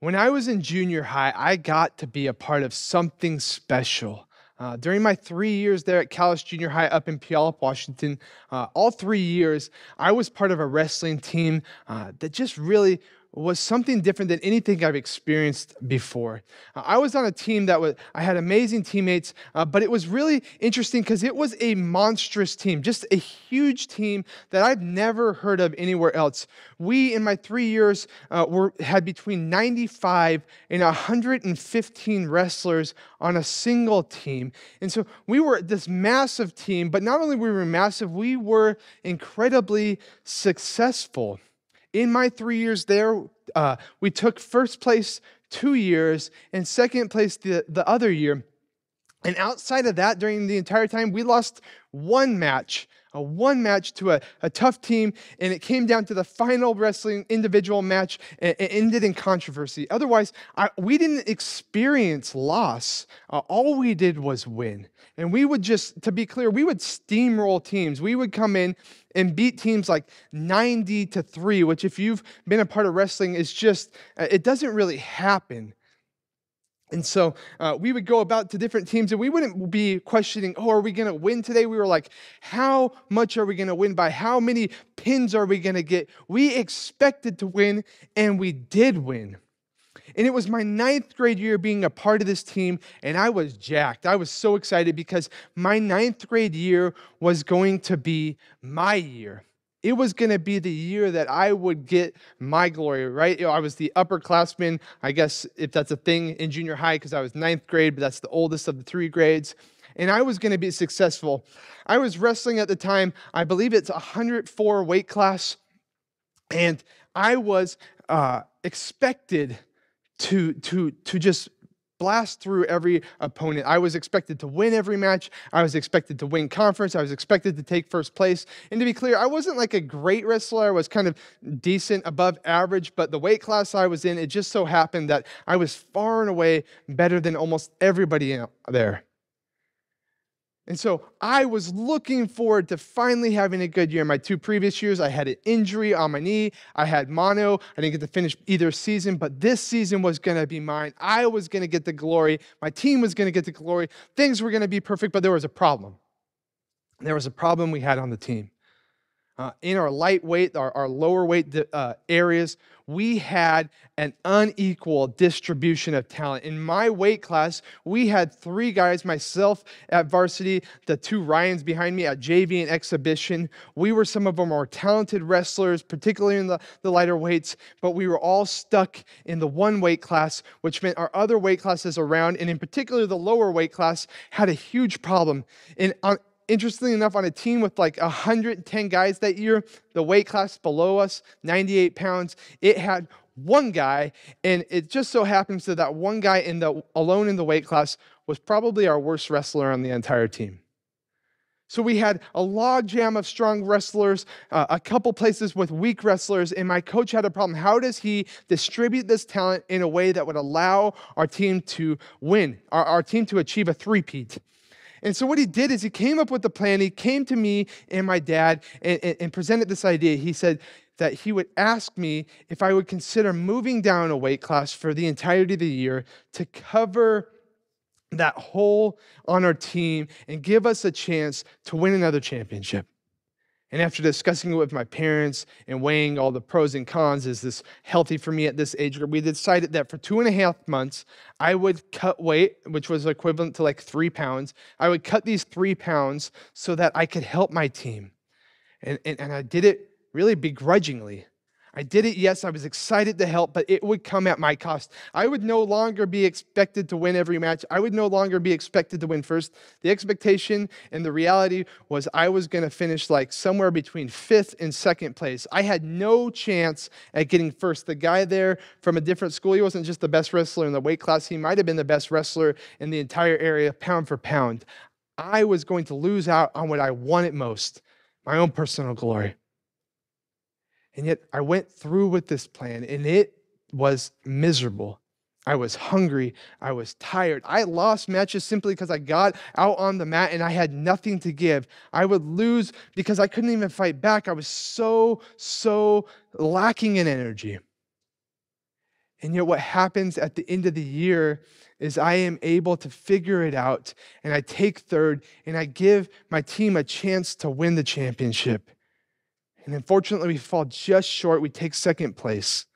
When I was in junior high, I got to be a part of something special. Uh, during my three years there at Kalles Junior High up in Puyallup, Washington, uh, all three years, I was part of a wrestling team uh, that just really was something different than anything I've experienced before. I was on a team that was, I had amazing teammates, uh, but it was really interesting because it was a monstrous team, just a huge team that I've never heard of anywhere else. We, in my three years, uh, were, had between 95 and 115 wrestlers on a single team. And so we were this massive team, but not only were we massive, we were incredibly successful in my three years there, uh, we took first place two years and second place the, the other year. And outside of that, during the entire time, we lost one match, a one match to a, a tough team, and it came down to the final wrestling individual match and it ended in controversy. Otherwise, I, we didn't experience loss. Uh, all we did was win. And we would just, to be clear, we would steamroll teams. We would come in and beat teams like 90 to 3, which, if you've been a part of wrestling, is just, uh, it doesn't really happen. And so uh, we would go about to different teams and we wouldn't be questioning, oh, are we going to win today? We were like, how much are we going to win by? How many pins are we going to get? We expected to win and we did win. And it was my ninth grade year being a part of this team, and I was jacked. I was so excited because my ninth grade year was going to be my year. It was going to be the year that I would get my glory, right? You know, I was the upperclassman, I guess, if that's a thing in junior high, because I was ninth grade, but that's the oldest of the three grades. And I was going to be successful. I was wrestling at the time, I believe it's 104 weight class, and I was uh, expected to, to, to just blast through every opponent. I was expected to win every match. I was expected to win conference. I was expected to take first place. And to be clear, I wasn't like a great wrestler. I was kind of decent, above average, but the weight class I was in, it just so happened that I was far and away better than almost everybody there. And so I was looking forward to finally having a good year. My two previous years, I had an injury on my knee. I had mono. I didn't get to finish either season, but this season was going to be mine. I was going to get the glory. My team was going to get the glory. Things were going to be perfect, but there was a problem. There was a problem we had on the team. Uh, in our lightweight, our, our lower weight uh, areas, we had an unequal distribution of talent. In my weight class, we had three guys, myself at varsity, the two Ryans behind me at JV and exhibition. We were some of our more talented wrestlers, particularly in the, the lighter weights, but we were all stuck in the one weight class, which meant our other weight classes around, and in particular the lower weight class, had a huge problem. In, on, interestingly enough, on a team with like 110 guys that year, the weight class below us, 98 pounds, it had one guy, and it just so happens that that one guy in the alone in the weight class was probably our worst wrestler on the entire team. So we had a log jam of strong wrestlers, uh, a couple places with weak wrestlers, and my coach had a problem. How does he distribute this talent in a way that would allow our team to win, our, our team to achieve a three-peat? And so what he did is he came up with the plan. He came to me and my dad and, and, and presented this idea. He said that he would ask me if I would consider moving down a weight class for the entirety of the year to cover that hole on our team and give us a chance to win another championship. And after discussing it with my parents and weighing all the pros and cons, is this healthy for me at this age group? We decided that for two and a half months, I would cut weight, which was equivalent to like three pounds. I would cut these three pounds so that I could help my team. And, and, and I did it really begrudgingly. I did it, yes, I was excited to help, but it would come at my cost. I would no longer be expected to win every match. I would no longer be expected to win first. The expectation and the reality was I was going to finish like somewhere between fifth and second place. I had no chance at getting first. The guy there from a different school, he wasn't just the best wrestler in the weight class, he might have been the best wrestler in the entire area, pound for pound. I was going to lose out on what I wanted most my own personal glory. And yet I went through with this plan and it was miserable. I was hungry. I was tired. I lost matches simply because I got out on the mat and I had nothing to give. I would lose because I couldn't even fight back. I was so, so lacking in energy. And yet, what happens at the end of the year is I am able to figure it out and I take third and I give my team a chance to win the championship. And unfortunately, we fall just short. We take second place.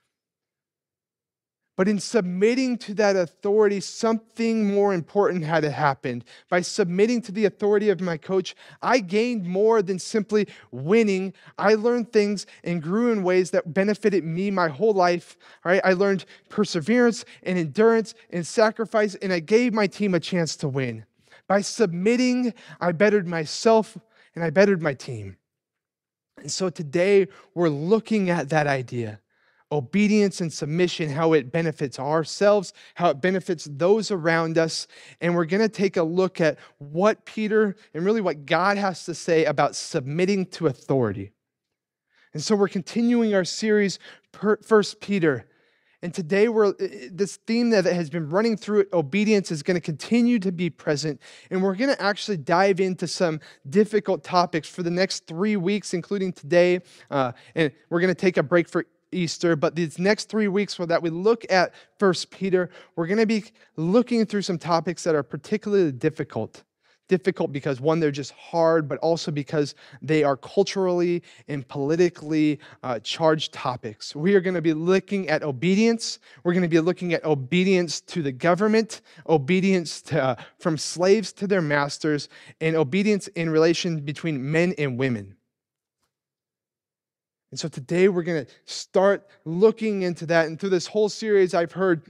But in submitting to that authority, something more important had to happen. By submitting to the authority of my coach, I gained more than simply winning. I learned things and grew in ways that benefited me my whole life. Right? I learned perseverance and endurance and sacrifice, and I gave my team a chance to win. By submitting, I bettered myself and I bettered my team. And so today we're looking at that idea obedience and submission, how it benefits ourselves, how it benefits those around us. And we're going to take a look at what Peter and really what God has to say about submitting to authority. And so we're continuing our series, First Peter. And today, we're, this theme that has been running through it, obedience, is going to continue to be present. And we're going to actually dive into some difficult topics for the next three weeks, including today. Uh, and we're going to take a break for Easter, but these next three weeks that we look at First Peter, we're going to be looking through some topics that are particularly difficult. Difficult because one, they're just hard, but also because they are culturally and politically uh, charged topics. We are going to be looking at obedience. We're going to be looking at obedience to the government, obedience to, uh, from slaves to their masters, and obedience in relation between men and women. And so today we're going to start looking into that. And through this whole series, I've heard,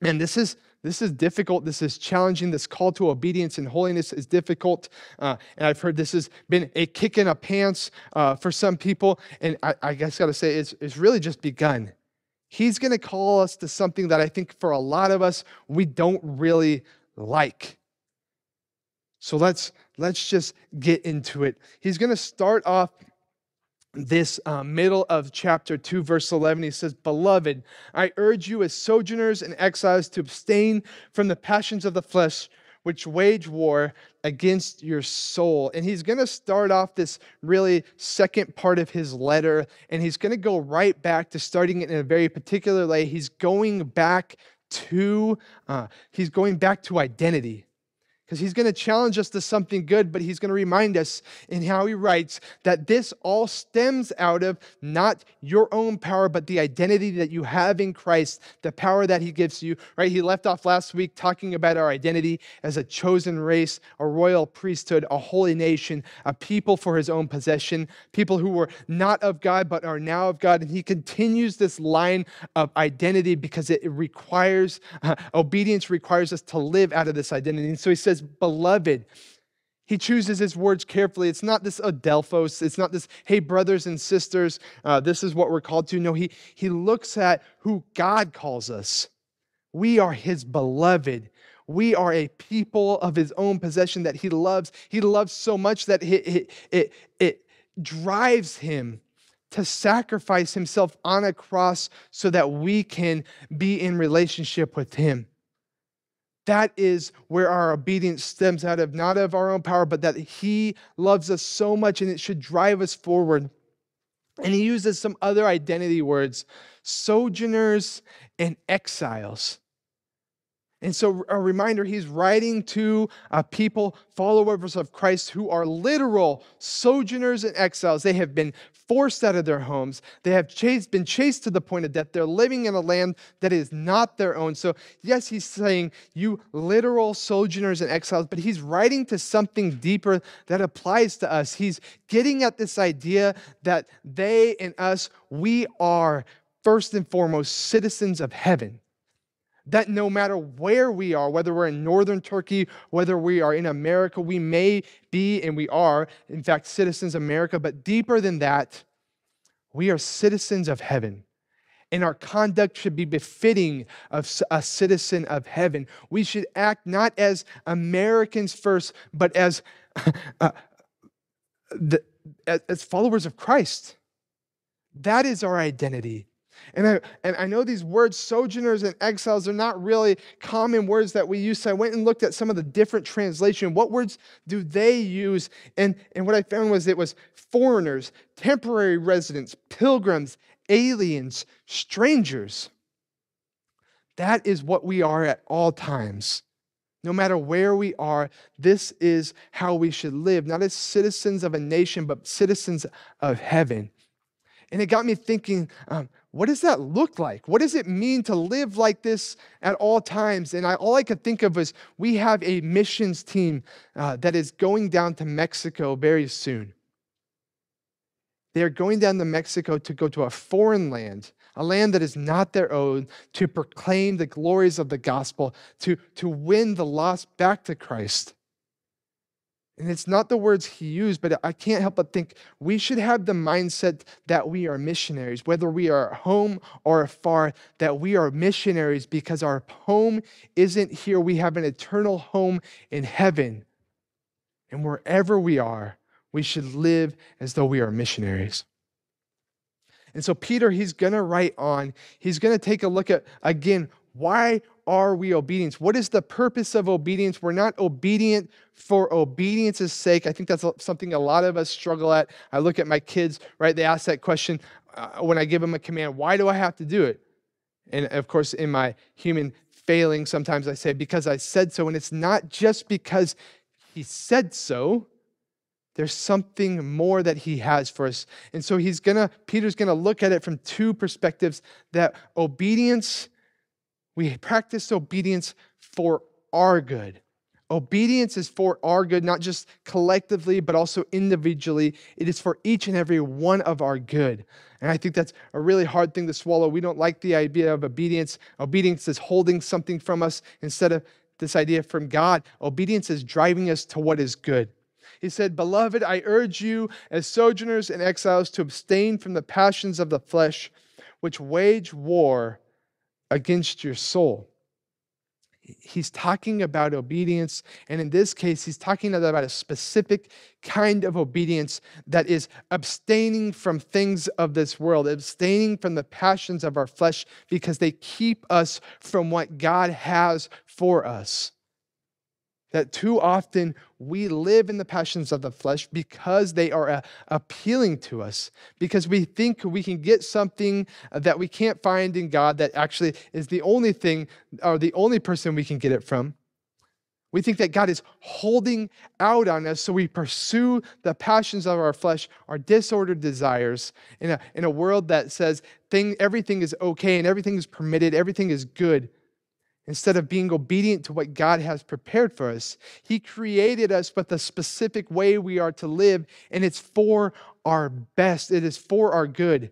man, this is this is difficult. This is challenging. This call to obedience and holiness is difficult. Uh, and I've heard this has been a kick in the pants uh, for some people. And I, I guess got to say, it's, it's really just begun. He's going to call us to something that I think for a lot of us, we don't really like. So let's let's just get into it. He's going to start off this uh, middle of chapter 2, verse 11, he says, Beloved, I urge you as sojourners and exiles to abstain from the passions of the flesh which wage war against your soul. And he's going to start off this really second part of his letter, and he's going to go right back to starting it in a very particular way. He's going back to uh, he's going back to identity because he's going to challenge us to something good, but he's going to remind us in how he writes that this all stems out of not your own power, but the identity that you have in Christ, the power that he gives you, right? He left off last week talking about our identity as a chosen race, a royal priesthood, a holy nation, a people for his own possession, people who were not of God, but are now of God. And he continues this line of identity because it requires, uh, obedience requires us to live out of this identity. And so he says, beloved. He chooses his words carefully. It's not this adelphos. It's not this, hey, brothers and sisters, uh, this is what we're called to. No, he, he looks at who God calls us. We are his beloved. We are a people of his own possession that he loves. He loves so much that it, it, it, it drives him to sacrifice himself on a cross so that we can be in relationship with him. That is where our obedience stems out of, not of our own power, but that He loves us so much and it should drive us forward. And He uses some other identity words sojourners and exiles. And so, a reminder, he's writing to a people, followers of Christ, who are literal sojourners and exiles. They have been forced out of their homes. They have chased, been chased to the point of death. They're living in a land that is not their own. So, yes, he's saying, you literal sojourners and exiles, but he's writing to something deeper that applies to us. He's getting at this idea that they and us, we are first and foremost citizens of heaven that no matter where we are, whether we're in northern Turkey, whether we are in America, we may be, and we are, in fact, citizens of America, but deeper than that, we are citizens of heaven. And our conduct should be befitting of a citizen of heaven. We should act not as Americans first, but as, uh, the, as followers of Christ. That is our identity. And I, and I know these words, sojourners and exiles, are not really common words that we use. So I went and looked at some of the different translation. What words do they use? And, and what I found was it was foreigners, temporary residents, pilgrims, aliens, strangers. That is what we are at all times. No matter where we are, this is how we should live, not as citizens of a nation, but citizens of heaven. And it got me thinking, um, what does that look like? What does it mean to live like this at all times? And I, all I could think of was we have a missions team uh, that is going down to Mexico very soon. They are going down to Mexico to go to a foreign land, a land that is not their own, to proclaim the glories of the gospel, to, to win the lost back to Christ. And it's not the words he used, but I can't help but think we should have the mindset that we are missionaries, whether we are at home or afar, that we are missionaries because our home isn't here. We have an eternal home in heaven. And wherever we are, we should live as though we are missionaries. And so, Peter, he's going to write on, he's going to take a look at, again, why are we obedience? What is the purpose of obedience? We're not obedient for obedience's sake. I think that's something a lot of us struggle at. I look at my kids, right? They ask that question uh, when I give them a command why do I have to do it? And of course, in my human failing, sometimes I say, because I said so. And it's not just because he said so, there's something more that he has for us. And so he's gonna, Peter's gonna look at it from two perspectives that obedience, we practice obedience for our good. Obedience is for our good, not just collectively, but also individually. It is for each and every one of our good. And I think that's a really hard thing to swallow. We don't like the idea of obedience. Obedience is holding something from us instead of this idea from God. Obedience is driving us to what is good. He said, Beloved, I urge you as sojourners and exiles to abstain from the passions of the flesh, which wage war against your soul. He's talking about obedience, and in this case, he's talking about a specific kind of obedience that is abstaining from things of this world, abstaining from the passions of our flesh because they keep us from what God has for us that too often we live in the passions of the flesh because they are uh, appealing to us, because we think we can get something that we can't find in God that actually is the only thing or the only person we can get it from. We think that God is holding out on us, so we pursue the passions of our flesh, our disordered desires, in a, in a world that says thing, everything is okay and everything is permitted, everything is good instead of being obedient to what God has prepared for us. He created us with a specific way we are to live, and it's for our best, it is for our good.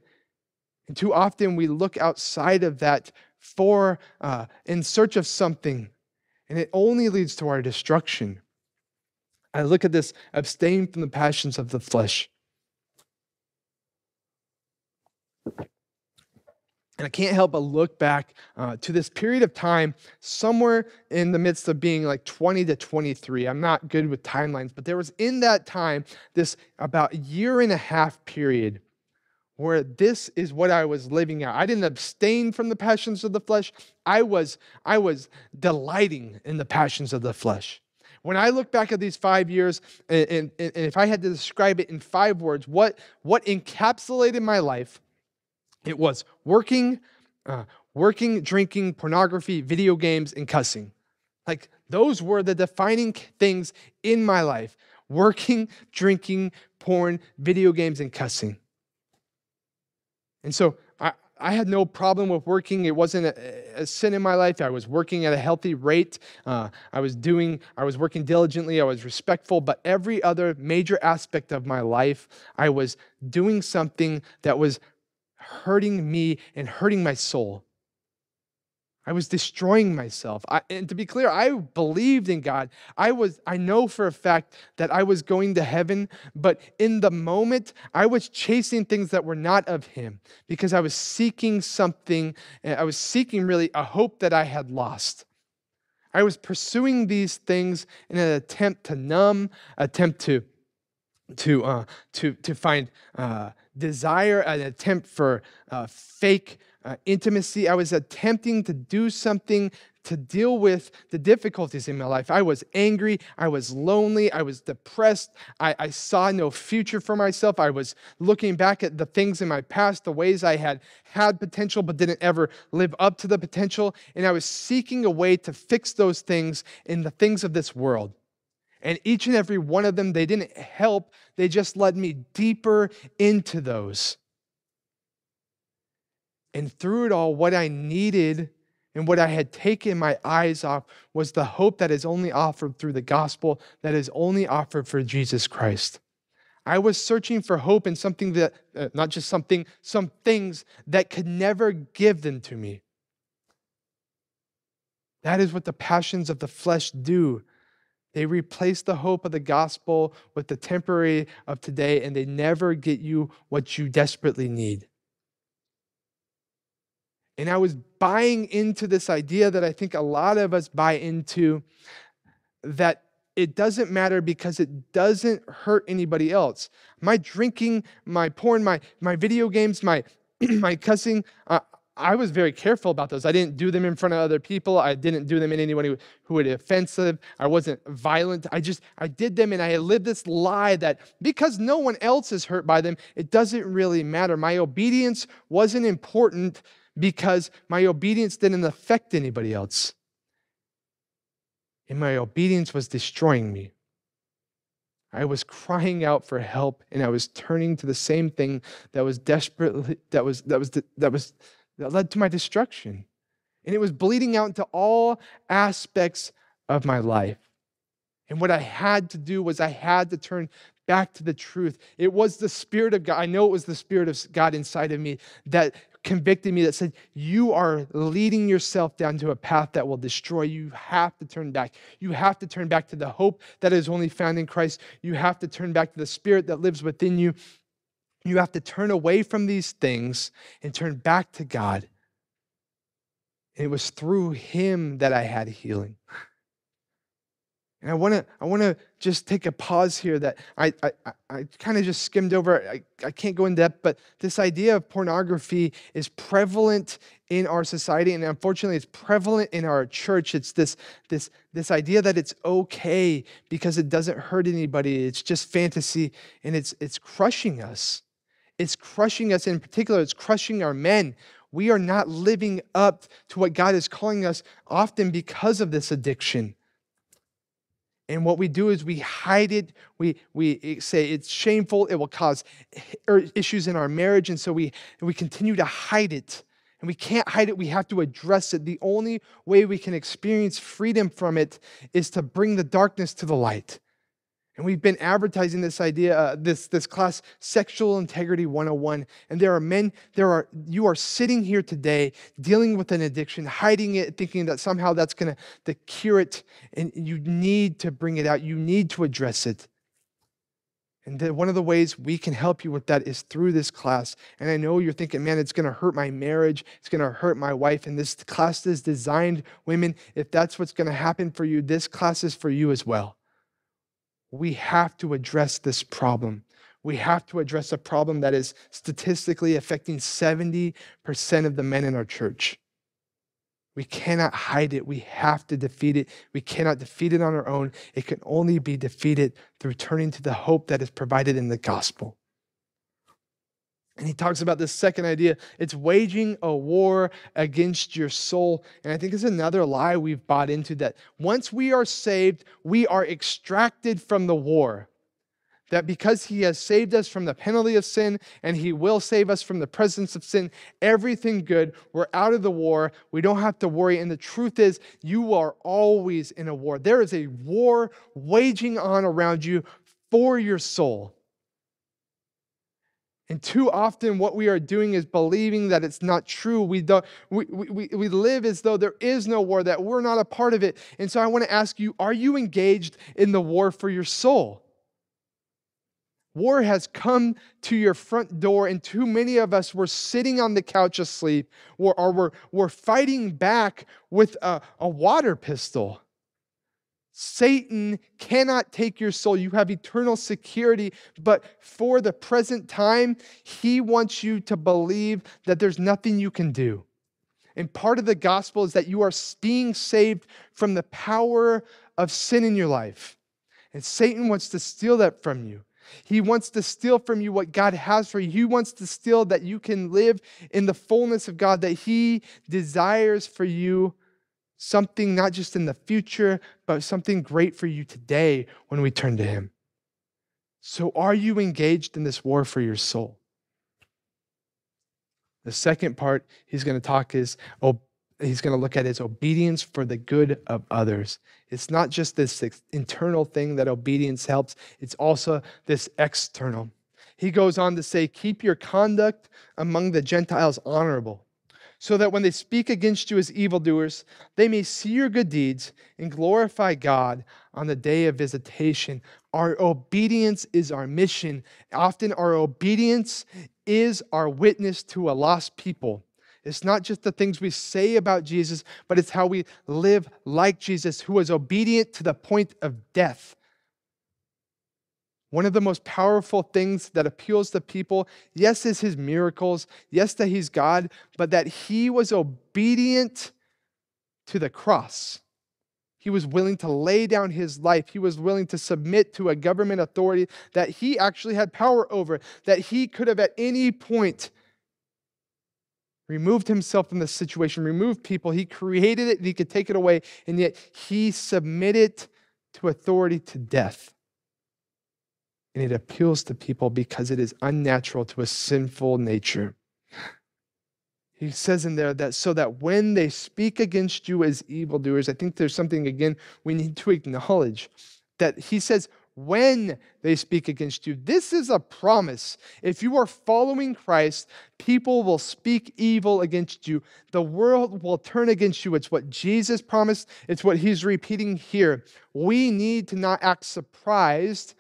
And too often we look outside of that for uh, in search of something, and it only leads to our destruction. I look at this abstain from the passions of the flesh. And I can't help but look back uh, to this period of time, somewhere in the midst of being like 20 to 23. I'm not good with timelines, but there was in that time this about year and a half period where this is what I was living out. I didn't abstain from the passions of the flesh. I was, I was delighting in the passions of the flesh. When I look back at these five years, and, and, and if I had to describe it in five words, what, what encapsulated my life it was working, uh, working, drinking, pornography, video games, and cussing. Like those were the defining things in my life working, drinking, porn, video games, and cussing. And so I, I had no problem with working. It wasn't a, a sin in my life. I was working at a healthy rate. Uh, I was doing, I was working diligently. I was respectful. But every other major aspect of my life, I was doing something that was hurting me and hurting my soul. I was destroying myself. I, and to be clear, I believed in God. I was I know for a fact that I was going to heaven, but in the moment I was chasing things that were not of him because I was seeking something I was seeking really a hope that I had lost. I was pursuing these things in an attempt to numb, attempt to to uh, to to find uh, desire, an attempt for uh, fake uh, intimacy. I was attempting to do something to deal with the difficulties in my life. I was angry. I was lonely. I was depressed. I, I saw no future for myself. I was looking back at the things in my past, the ways I had had potential but didn't ever live up to the potential. And I was seeking a way to fix those things in the things of this world. And each and every one of them, they didn't help, they just led me deeper into those. And through it all, what I needed and what I had taken my eyes off was the hope that is only offered through the gospel, that is only offered for Jesus Christ. I was searching for hope in something that, uh, not just something, some things that could never give them to me. That is what the passions of the flesh do. They replace the hope of the gospel with the temporary of today, and they never get you what you desperately need. And I was buying into this idea that I think a lot of us buy into that it doesn't matter because it doesn't hurt anybody else. My drinking, my porn, my, my video games, my, my cussing, uh, I was very careful about those. I didn't do them in front of other people. I didn't do them in anyone who, who would be offensive. I wasn't violent. I just, I did them and I lived this lie that because no one else is hurt by them, it doesn't really matter. My obedience wasn't important because my obedience didn't affect anybody else. And my obedience was destroying me. I was crying out for help and I was turning to the same thing that was desperately that was that was that was that led to my destruction. And it was bleeding out into all aspects of my life. And what I had to do was I had to turn back to the truth. It was the Spirit of God. I know it was the Spirit of God inside of me that convicted me that said, You are leading yourself down to a path that will destroy you. You have to turn back. You have to turn back to the hope that is only found in Christ. You have to turn back to the Spirit that lives within you. You have to turn away from these things and turn back to God. And it was through Him that I had healing. And I want to I want to just take a pause here that I I, I kind of just skimmed over. I, I can't go in depth, but this idea of pornography is prevalent in our society, and unfortunately, it's prevalent in our church. It's this this this idea that it's okay because it doesn't hurt anybody. It's just fantasy, and it's it's crushing us. It's crushing us in particular. It's crushing our men. We are not living up to what God is calling us often because of this addiction. And what we do is we hide it. We, we eh, say it's shameful. It will cause er, issues in our marriage. And so we, we continue to hide it. And we can't hide it. We have to address it. The only way we can experience freedom from it is to bring the darkness to the light. And we've been advertising this idea, uh, this, this class, Sexual Integrity 101. And there are men, there are, you are sitting here today dealing with an addiction, hiding it, thinking that somehow that's going to the cure it. And you need to bring it out. You need to address it. And the, one of the ways we can help you with that is through this class. And I know you're thinking, man, it's going to hurt my marriage. It's going to hurt my wife. And this class is designed, women, if that's what's going to happen for you, this class is for you as well we have to address this problem. We have to address a problem that is statistically affecting 70% of the men in our church. We cannot hide it. We have to defeat it. We cannot defeat it on our own. It can only be defeated through turning to the hope that is provided in the gospel. And he talks about this second idea it's waging a war against your soul. And I think it's another lie we've bought into that once we are saved, we are extracted from the war. That because he has saved us from the penalty of sin and he will save us from the presence of sin, everything good, we're out of the war. We don't have to worry. And the truth is, you are always in a war. There is a war waging on around you for your soul. And too often, what we are doing is believing that it's not true. We, do, we, we, we live as though there is no war, that we're not a part of it. And so I want to ask you are you engaged in the war for your soul? War has come to your front door, and too many of us were sitting on the couch asleep, or, or we're, we're fighting back with a, a water pistol. Satan cannot take your soul. You have eternal security, but for the present time, he wants you to believe that there's nothing you can do. And part of the gospel is that you are being saved from the power of sin in your life. And Satan wants to steal that from you. He wants to steal from you what God has for you. He wants to steal that you can live in the fullness of God, that He desires for you something not just in the future, but something great for you today when we turn to Him. So, are you engaged in this war for your soul? The second part he's going to talk is he's going to look at is obedience for the good of others. It's not just this internal thing that obedience helps, it's also this external. He goes on to say, Keep your conduct among the Gentiles honorable, so that when they speak against you as evildoers, they may see your good deeds and glorify God on the day of visitation. Our obedience is our mission. Often, our obedience is our witness to a lost people. It's not just the things we say about Jesus, but it's how we live like Jesus, who was obedient to the point of death. One of the most powerful things that appeals to people, yes, is his miracles, yes, that he's God, but that he was obedient to the cross. He was willing to lay down his life. He was willing to submit to a government authority that he actually had power over, that he could have at any point removed himself from the situation, removed people. He created it, he could take it away, and yet he submitted to authority to death. And it appeals to people because it is unnatural to a sinful nature. He says in there that so that when they speak against you as evildoers, I think there's something again we need to acknowledge that he says, when they speak against you. This is a promise. If you are following Christ, people will speak evil against you. The world will turn against you. It's what Jesus promised, it's what he's repeating here. We need to not act surprised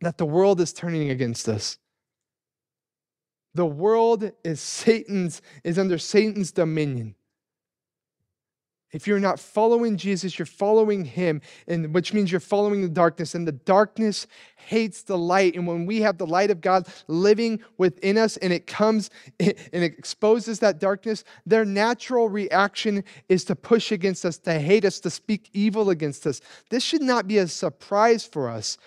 that the world is turning against us. The world is Satan's is under Satan's dominion. If you're not following Jesus, you're following him, and which means you're following the darkness, and the darkness hates the light. And when we have the light of God living within us and it comes and it exposes that darkness, their natural reaction is to push against us, to hate us, to speak evil against us. This should not be a surprise for us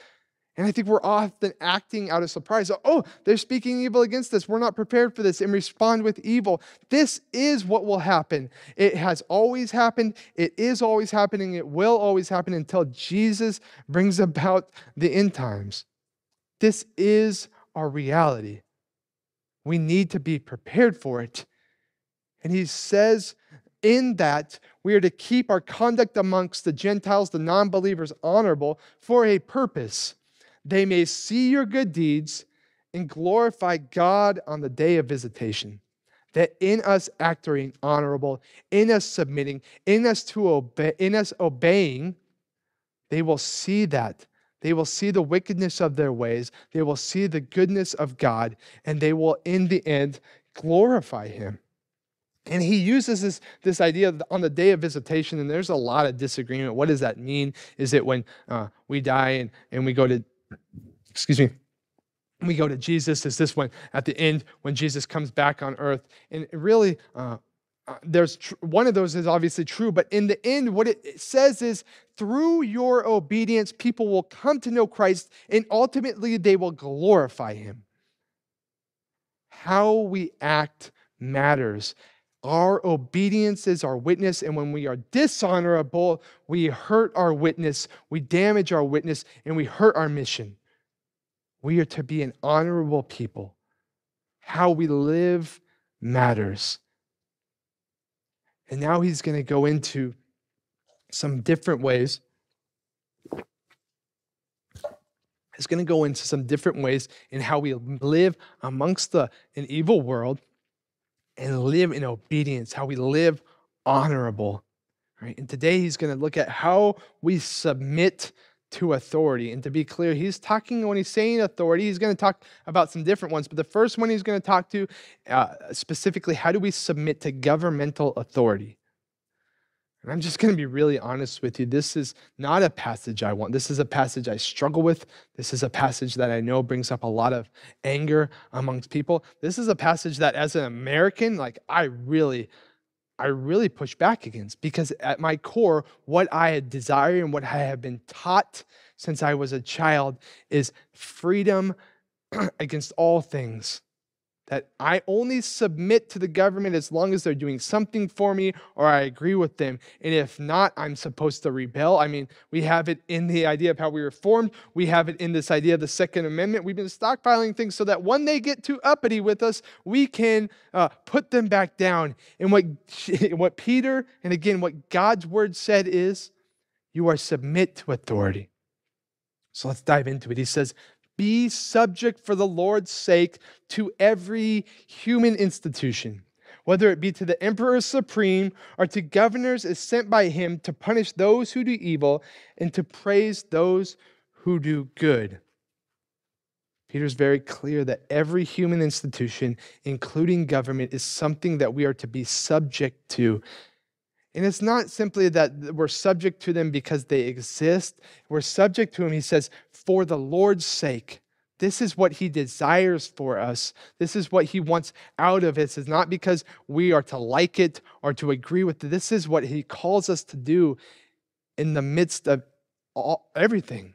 and I think we're often acting out of surprise. Oh, they're speaking evil against us. We're not prepared for this and respond with evil. This is what will happen. It has always happened. It is always happening. It will always happen until Jesus brings about the end times. This is our reality. We need to be prepared for it. And he says in that we are to keep our conduct amongst the Gentiles, the non believers, honorable for a purpose they may see your good deeds and glorify God on the day of visitation. That in us acting honorable, in us submitting, in us to obey, in us obeying, they will see that. They will see the wickedness of their ways. They will see the goodness of God, and they will, in the end, glorify Him. And he uses this, this idea on the day of visitation, and there's a lot of disagreement. What does that mean? Is it when uh, we die and, and we go to excuse me, we go to Jesus is this one at the end when Jesus comes back on earth. And really, uh, uh, there's tr- one of those is obviously true, but in the end, what it, it says is through your obedience, people will come to know Christ and ultimately they will glorify him. How we act matters. Our obedience is our witness, and when we are dishonorable, we hurt our witness, we damage our witness, and we hurt our mission. We are to be an honorable people. How we live matters. And now he's going to go into some different ways. He's going to go into some different ways in how we live amongst the, an evil world and live in obedience, how we live honorable. Right? And today he's going to look at how we submit to authority. And to be clear, he's talking, when he's saying authority, he's going to talk about some different ones. But the first one he's going to talk to uh, specifically, how do we submit to governmental authority? And I'm just going to be really honest with you. This is not a passage I want. This is a passage I struggle with. This is a passage that I know brings up a lot of anger amongst people. This is a passage that, as an American, like I really I really push back against because at my core, what I had desire and what I have been taught since I was a child is freedom against all things that I only submit to the government as long as they're doing something for me or I agree with them. And if not, I'm supposed to rebel. I mean, we have it in the idea of how we were formed, we have it in this idea of the Second Amendment. We've been stockpiling things so that when they get too uppity with us, we can uh, put them back down. And what, what Peter, and again, what God's word said is, you are submit to authority. So let's dive into it. He says, be subject for the Lord's sake to every human institution, whether it be to the emperor supreme or to governors as sent by him to punish those who do evil and to praise those who do good. Peter's very clear that every human institution, including government, is something that we are to be subject to. And it's not simply that we're subject to them because they exist. We're subject to them, he says, for the Lord's sake. This is what he desires for us. This is what he wants out of us. It's not because we are to like it or to agree with it. This is what he calls us to do in the midst of all, everything.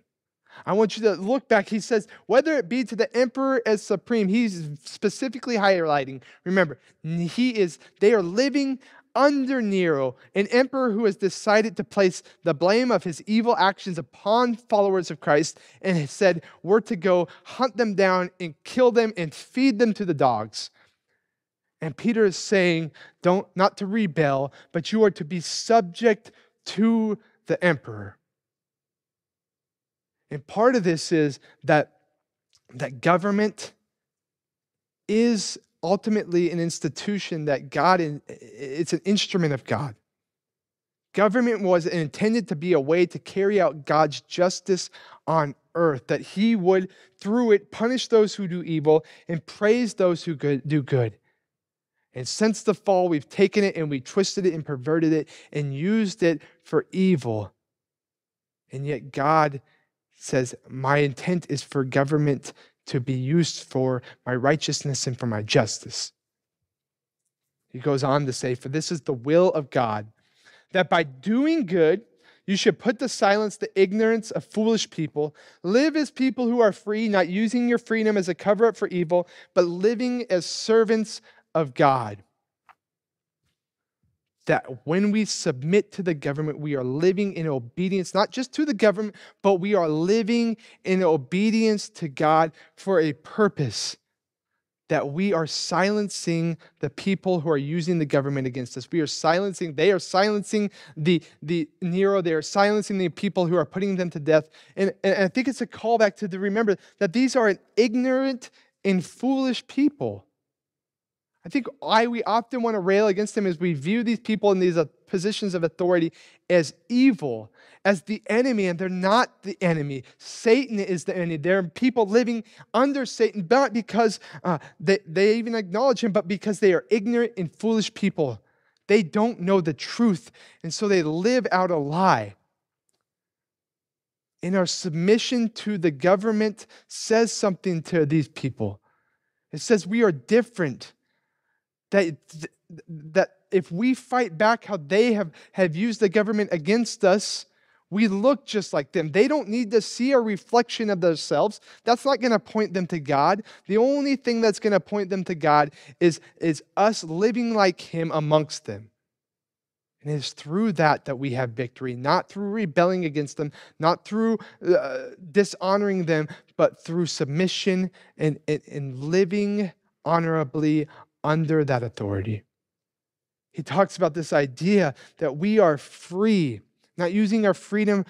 I want you to look back. He says, whether it be to the emperor as supreme, he's specifically highlighting. Remember, he is, they are living under Nero, an emperor who has decided to place the blame of his evil actions upon followers of Christ and has said, We're to go hunt them down and kill them and feed them to the dogs. And Peter is saying, Don't not to rebel, but you are to be subject to the emperor. And part of this is that, that government is ultimately an institution that God, in, it's an instrument of God. Government was intended to be a way to carry out God's justice on earth, that He would, through it, punish those who do evil and praise those who do good. And since the fall, we've taken it and we twisted it and perverted it and used it for evil. And yet, God says, My intent is for government to be used for my righteousness and for my justice. He goes on to say, For this is the will of God, that by doing good, you should put to silence the ignorance of foolish people. Live as people who are free, not using your freedom as a cover up for evil, but living as servants of God that when we submit to the government, we are living in obedience, not just to the government, but we are living in obedience to God for a purpose. That we are silencing the people who are using the government against us. We are silencing, they are silencing the, the Nero, they are silencing the people who are putting them to death. And, and I think it's a callback to the, remember that these are an ignorant and foolish people I think why we often want to rail against them is we view these people in these uh, positions of authority as evil, as the enemy, and they're not the enemy. Satan is the enemy. There are people living under Satan, not because uh, they, they even acknowledge him, but because they are ignorant and foolish people. They don't know the truth, and so they live out a lie. And our submission to the government says something to these people. It says we are different that, that if we fight back how they have, have used the government against us, we look just like them. They don't need to see a reflection of themselves. That's not going to point them to God. The only thing that's going to point them to God is, is us living like Him amongst them. And it is through that that we have victory, not through rebelling against them, not through uh, dishonoring them, but through submission and, and, and living honorably under that authority. He talks about this idea that we are free, not using our freedom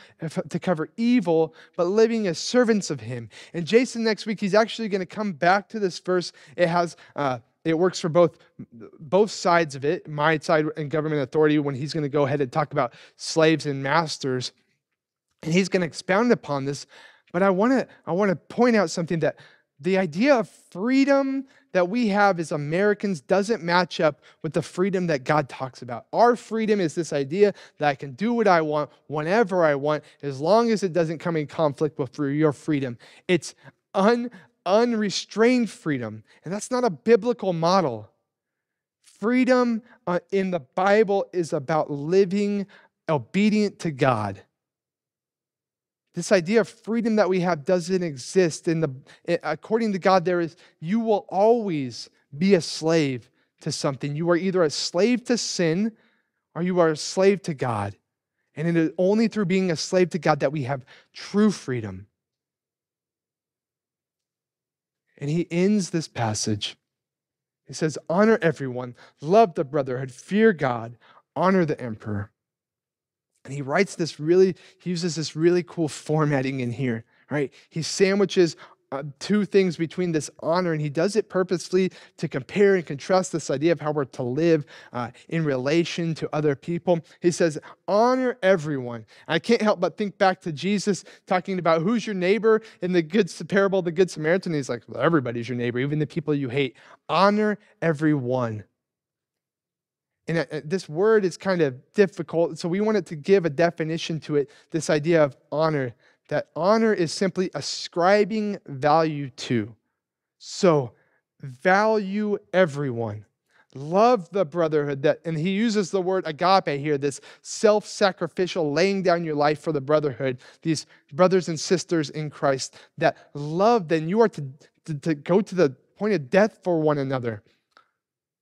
to cover evil, but living as servants of Him. And Jason, next week, he's actually going to come back to this verse. It has. Uh, it works for both both sides of it my side and government authority when he's going to go ahead and talk about slaves and masters and he's going to expound upon this but i want to i want to point out something that the idea of freedom that we have as Americans doesn't match up with the freedom that God talks about. Our freedom is this idea that I can do what I want whenever I want, as long as it doesn't come in conflict with your freedom. It's un, unrestrained freedom, and that's not a biblical model. Freedom uh, in the Bible is about living obedient to God. This idea of freedom that we have doesn't exist. In the, according to God, there is, you will always be a slave to something. You are either a slave to sin or you are a slave to God. And it is only through being a slave to God that we have true freedom. And he ends this passage. He says, Honor everyone, love the brotherhood, fear God, honor the emperor. And he writes this really, he uses this really cool formatting in here, right? He sandwiches uh, two things between this honor, and he does it purposely to compare and contrast this idea of how we're to live uh, in relation to other people. He says, Honor everyone. I can't help but think back to Jesus talking about who's your neighbor in the good parable of the Good Samaritan. He's like, well, Everybody's your neighbor, even the people you hate. Honor everyone. And uh, uh, this word is kind of difficult, so we wanted to give a definition to it this idea of honor that honor is simply ascribing value to. So, value everyone. Love the brotherhood that, and he uses the word agape here, this self sacrificial laying down your life for the brotherhood, these brothers and sisters in Christ that love, then you are to, to, to go to the point of death for one another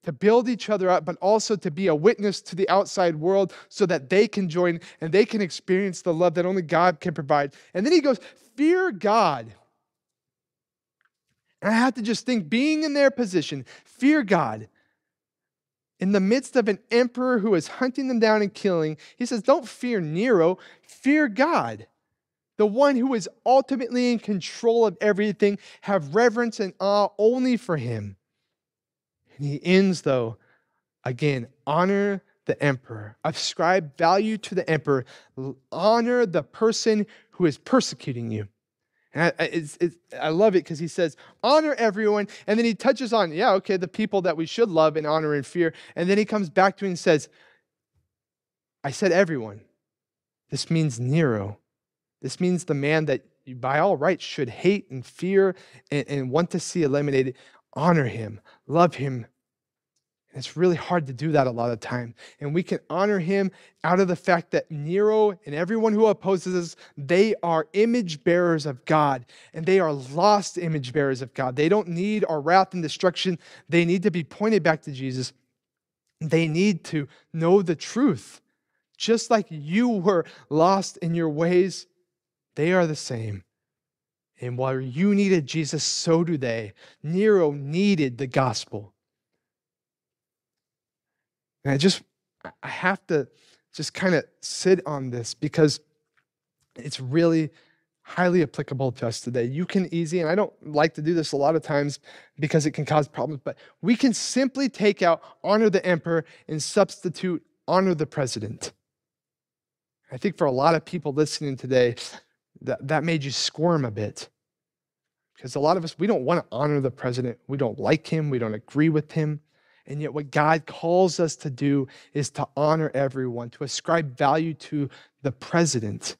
to build each other up, but also to be a witness to the outside world so that they can join and they can experience the love that only God can provide. And then he goes, Fear God. And I have to just think, being in their position, fear God. In the midst of an emperor who is hunting them down and killing, he says, Don't fear Nero, fear God. The one who is ultimately in control of everything, have reverence and awe only for him. And he ends, though, again, honor the emperor, ascribe value to the emperor, honor the person who is persecuting you. And I, it's, it's, I love it because he says, honor everyone. And then he touches on, yeah, okay, the people that we should love and honor and fear. And then he comes back to it and says, I said everyone. This means Nero. This means the man that you, by all rights, should hate and fear and, and want to see eliminated honor him, love him. And it's really hard to do that a lot of time. And we can honor him out of the fact that Nero and everyone who opposes us, they are image bearers of God and they are lost image bearers of God. They don't need our wrath and destruction. They need to be pointed back to Jesus. They need to know the truth. Just like you were lost in your ways, they are the same. And while you needed Jesus, so do they. Nero needed the gospel. And I just, I have to just kind of sit on this because it's really highly applicable to us today. You can easy, and I don't like to do this a lot of times because it can cause problems, but we can simply take out honor the emperor and substitute honor the president. I think for a lot of people listening today, that, that made you squirm a bit. Because a lot of us, we don't want to honor the president. We don't like him. We don't agree with him. And yet, what God calls us to do is to honor everyone, to ascribe value to the president.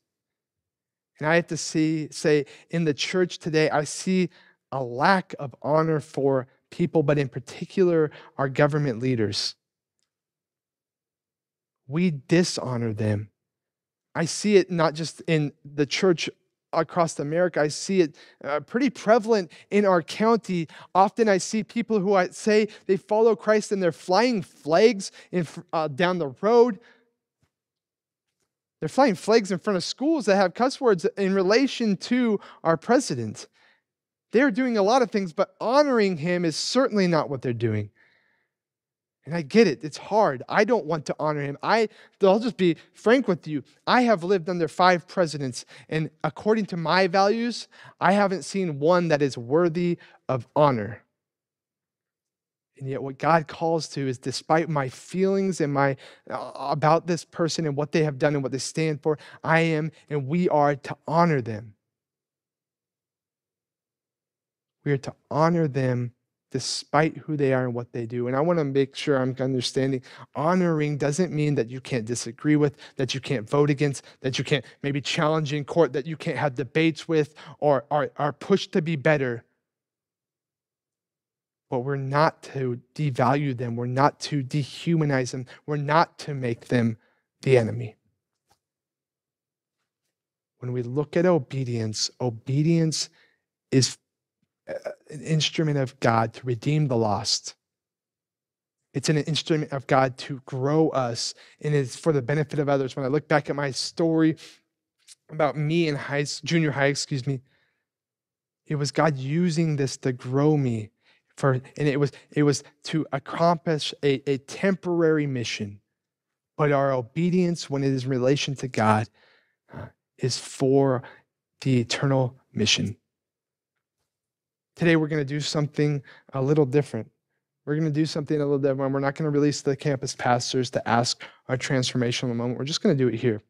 And I have to see, say, in the church today, I see a lack of honor for people, but in particular, our government leaders. We dishonor them. I see it not just in the church across America. I see it uh, pretty prevalent in our county. Often I see people who I say they follow Christ and they're flying flags in, uh, down the road. They're flying flags in front of schools that have cuss words in relation to our president. They're doing a lot of things, but honoring him is certainly not what they're doing. And I get it. It's hard. I don't want to honor him. I, I'll just be frank with you. I have lived under five presidents, and according to my values, I haven't seen one that is worthy of honor. And yet, what God calls to is despite my feelings and my uh, about this person and what they have done and what they stand for, I am and we are to honor them. We are to honor them despite who they are and what they do. And I want to make sure I'm understanding honoring doesn't mean that you can't disagree with, that you can't vote against, that you can't maybe challenge in court, that you can't have debates with or are, are pushed to be better. but we're not to devalue them. We're not to dehumanize them. We're not to make them the enemy. When we look at obedience, obedience is an instrument of God to redeem the lost. It's an instrument of God to grow us, and it's for the benefit of others. When I look back at my story about me in high, junior high, excuse me, it was God using this to grow me for, and it was it was to accomplish a, a temporary mission. But our obedience, when it is in relation to God, uh, is for the eternal mission. Today, we're going to do something a little different. We're going to do something a little different. We're not going to release the campus pastors to ask our transformational moment. We're just going to do it here.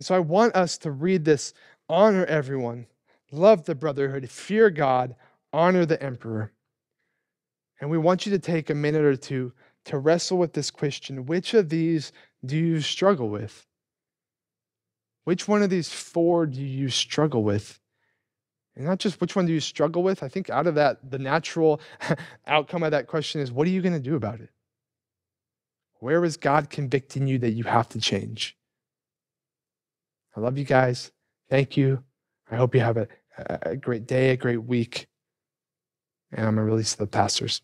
So I want us to read this honor everyone, love the brotherhood, fear God, honor the emperor. And we want you to take a minute or two to wrestle with this question which of these do you struggle with? Which one of these four do you struggle with? And not just which one do you struggle with. I think out of that, the natural outcome of that question is what are you going to do about it? Where is God convicting you that you have to change? I love you guys. Thank you. I hope you have a, a great day, a great week. And I'm going to release the pastors.